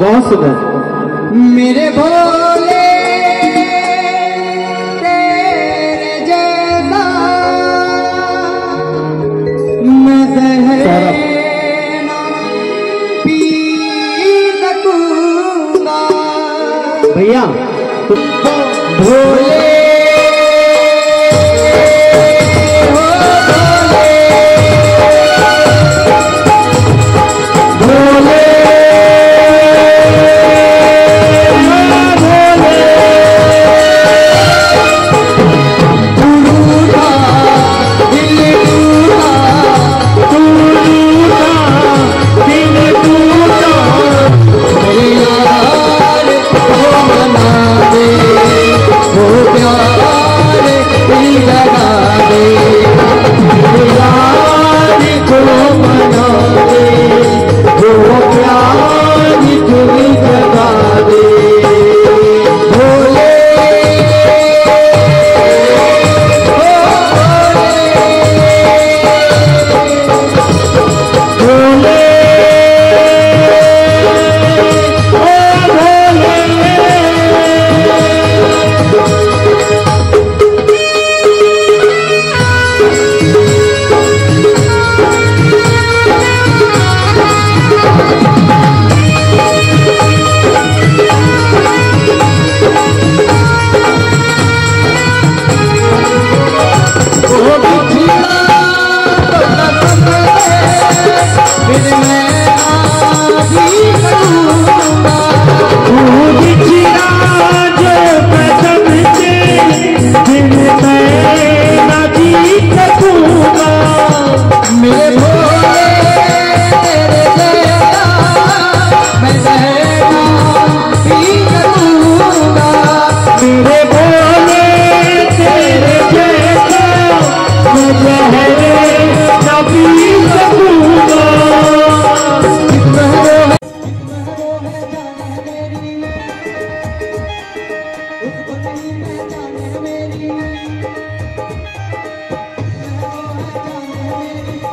बहुत सुंदर मेरे भोले तो भैया भोले मेरे